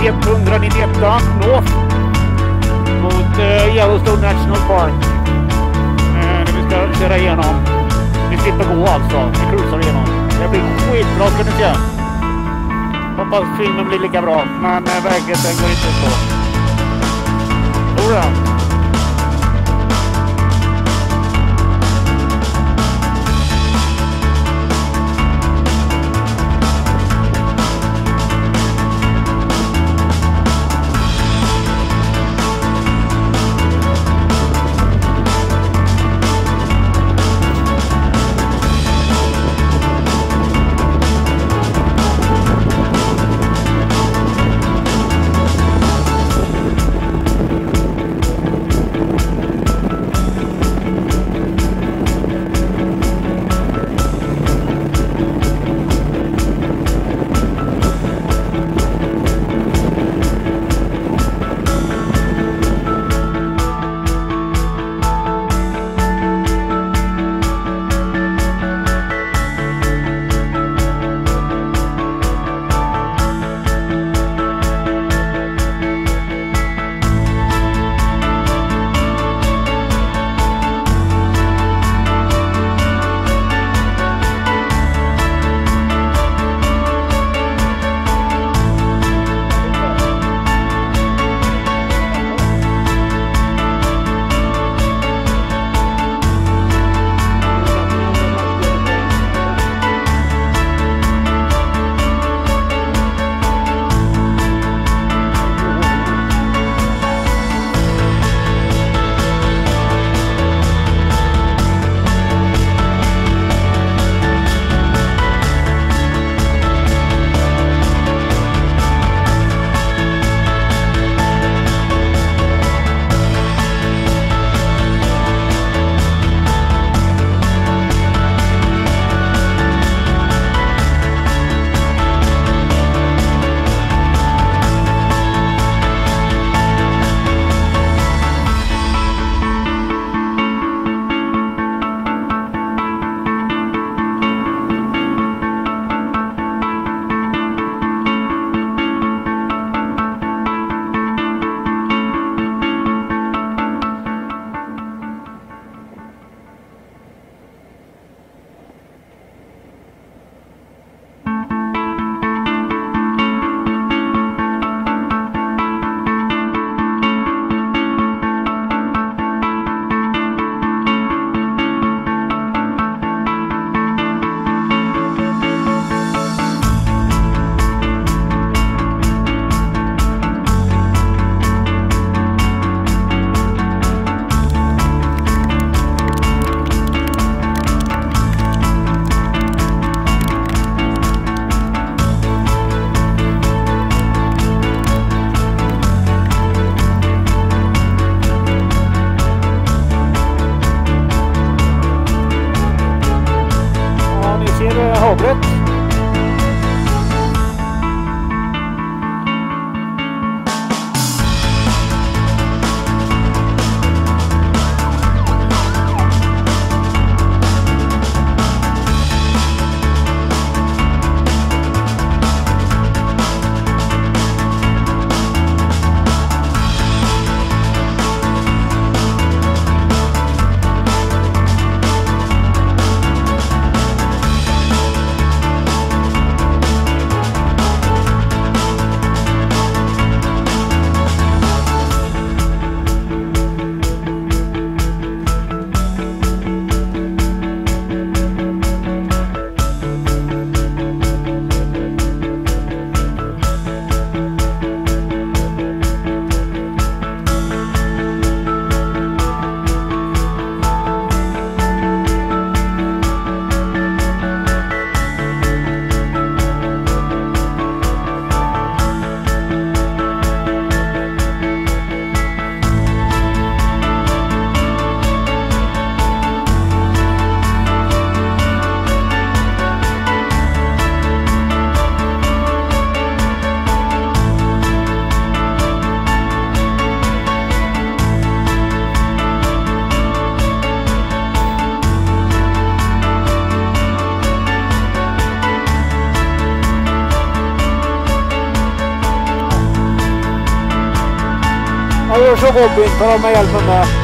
191 North mot uh, Yellowstone National Park. Uh, vi ska köra igenom. Vi slipper gå alltså. Vi cruisar igenom. Det blir skitbra ska ni se. Hoppas filmen blir lika bra. Men uh, går inte så. Jodå. og så Robin på de hjälper.